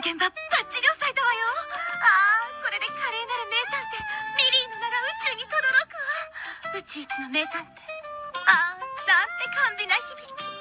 現場バッチリ押さえたわよ。ああこれで華麗なる名探偵。ミリーの名が宇宙に轟くわ。宇宙一の名探偵。ああなんて甘美な響き。